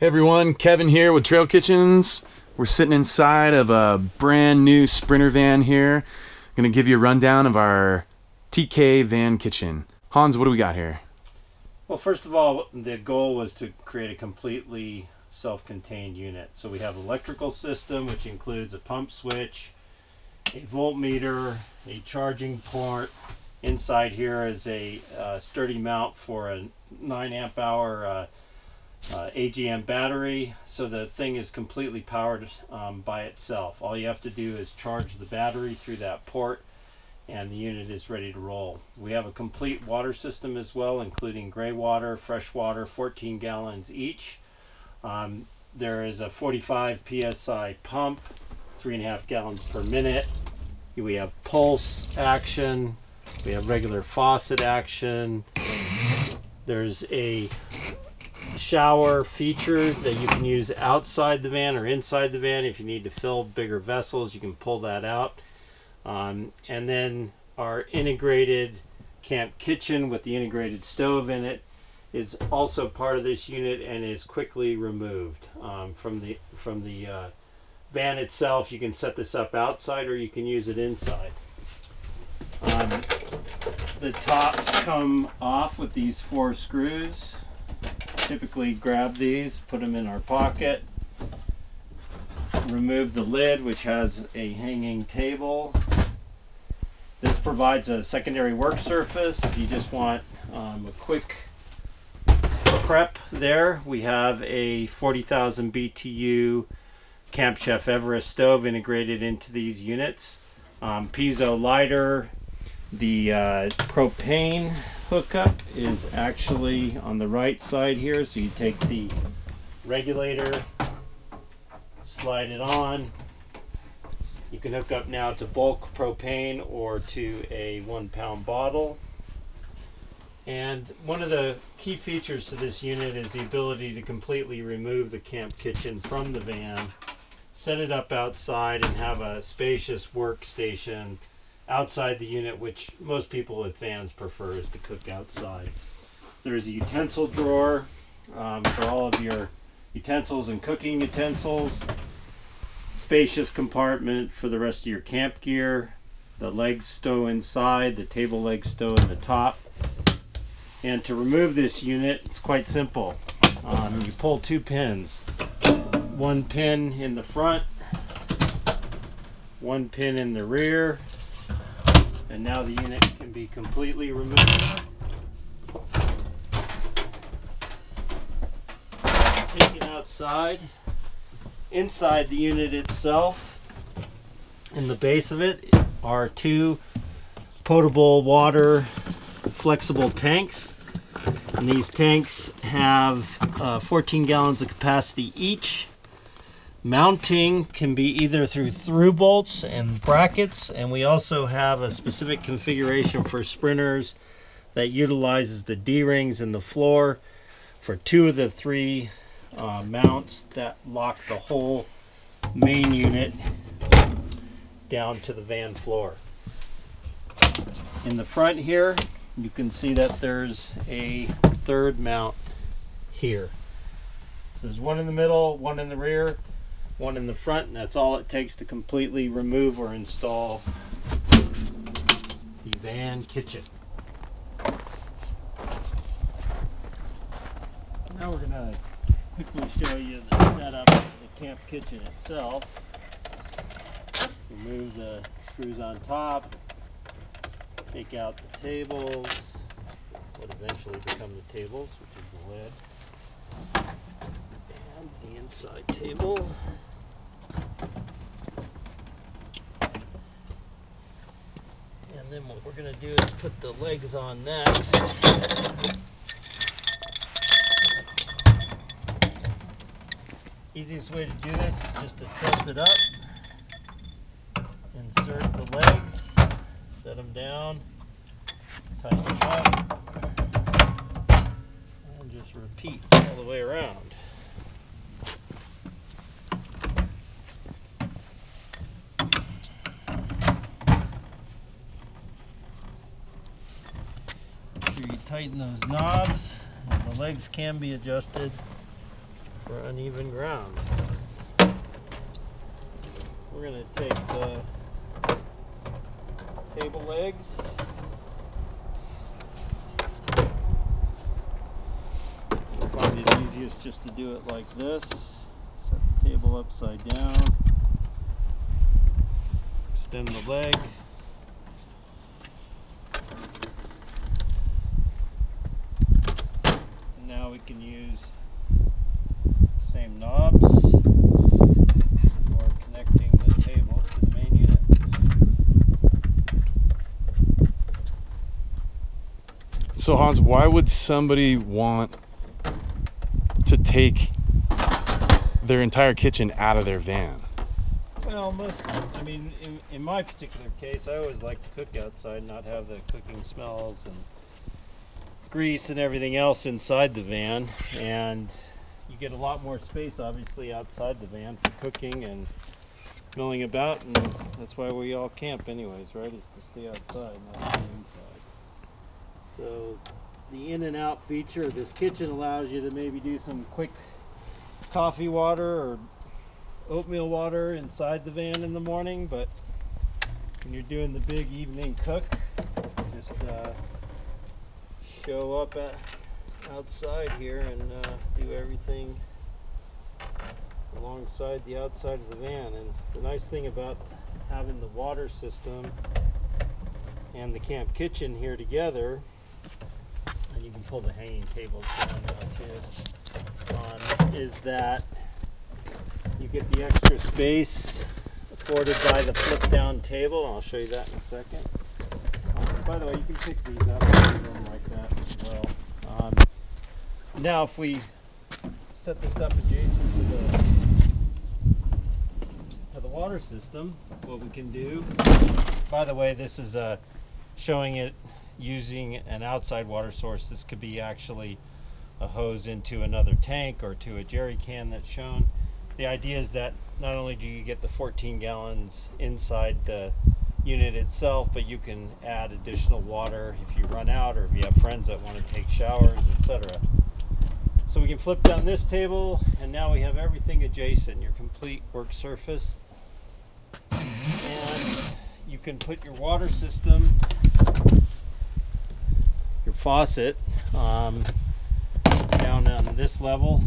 Hey everyone, Kevin here with Trail Kitchens. We're sitting inside of a brand new Sprinter van here. I'm gonna give you a rundown of our TK van kitchen. Hans, what do we got here? Well, first of all, the goal was to create a completely self-contained unit. So we have electrical system, which includes a pump switch, a voltmeter, a charging port. Inside here is a uh, sturdy mount for a 9 amp hour uh, uh, AGM battery. So the thing is completely powered um, by itself. All you have to do is charge the battery through that port and the unit is ready to roll. We have a complete water system as well, including gray water, fresh water, 14 gallons each. Um, there is a 45 psi pump, three and a half gallons per minute. We have pulse action. We have regular faucet action. There's a shower feature that you can use outside the van or inside the van. If you need to fill bigger vessels, you can pull that out. Um, and then our integrated camp kitchen with the integrated stove in it is also part of this unit and is quickly removed um, from the from the uh, van itself. You can set this up outside or you can use it inside. Um, the tops come off with these four screws. Typically grab these, put them in our pocket, remove the lid which has a hanging table. This provides a secondary work surface if you just want um, a quick prep there. We have a 40,000 BTU Camp Chef Everest stove integrated into these units. Um, piezo lighter. The uh, propane hookup is actually on the right side here. So you take the regulator, slide it on. You can hook up now to bulk propane or to a one pound bottle. And one of the key features to this unit is the ability to completely remove the camp kitchen from the van, set it up outside, and have a spacious workstation outside the unit, which most people with vans prefer is to cook outside. There's a utensil drawer um, for all of your utensils and cooking utensils. Spacious compartment for the rest of your camp gear. The legs stow inside, the table legs stow in the top. And to remove this unit, it's quite simple. Um, you pull two pins. One pin in the front, one pin in the rear, and now the unit can be completely removed. Take it outside. Inside the unit itself, in the base of it, are two potable water flexible tanks. And these tanks have uh, 14 gallons of capacity each. Mounting can be either through through bolts and brackets, and we also have a specific configuration for sprinters that utilizes the D-rings in the floor for two of the three uh, mounts that lock the whole main unit down to the van floor. In the front here, you can see that there's a third mount here. So there's one in the middle, one in the rear, one in the front, and that's all it takes to completely remove or install the van kitchen. Now we're gonna quickly show you the setup of the camp kitchen itself. Remove the screws on top, take out the tables, what eventually become the tables, which is the lid, and the inside table. And then what we're going to do is put the legs on next. Easiest way to do this is just to tilt it up, insert the legs, set them down, tighten them up, and just repeat all the way around. Tighten those knobs. The legs can be adjusted for uneven ground. We're going to take the table legs. Find it easiest just to do it like this. Set the table upside down. Extend the leg. And now we can use same knobs for connecting the table to the main unit. So Hans, why would somebody want to take their entire kitchen out of their van? Well, most, I mean, in, in my particular case, I always like to cook outside, not have the cooking smells and grease and everything else inside the van. And you get a lot more space, obviously, outside the van for cooking and milling about. And that's why we all camp, anyways, right? Is to stay outside, not inside. So, the in and out feature of this kitchen allows you to maybe do some quick coffee water or oatmeal water inside the van in the morning, but when you're doing the big evening cook, just uh, show up at outside here and uh, do everything alongside the outside of the van. And the nice thing about having the water system and the camp kitchen here together, and you can pull the hanging tables down now too, on, is that you get the extra space afforded by the flip down table. I'll show you that in a second. Um, by the way, you can pick these up like that well. Um, now, if we set this up adjacent to the to the water system, what we can do. By the way, this is uh, showing it using an outside water source. This could be actually a hose into another tank or to a jerry can that's shown the idea is that not only do you get the 14 gallons inside the unit itself, but you can add additional water if you run out or if you have friends that want to take showers, etc. So we can flip down this table and now we have everything adjacent, your complete work surface. And you can put your water system, your faucet, um, down on this level